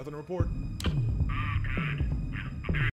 Nothing to report.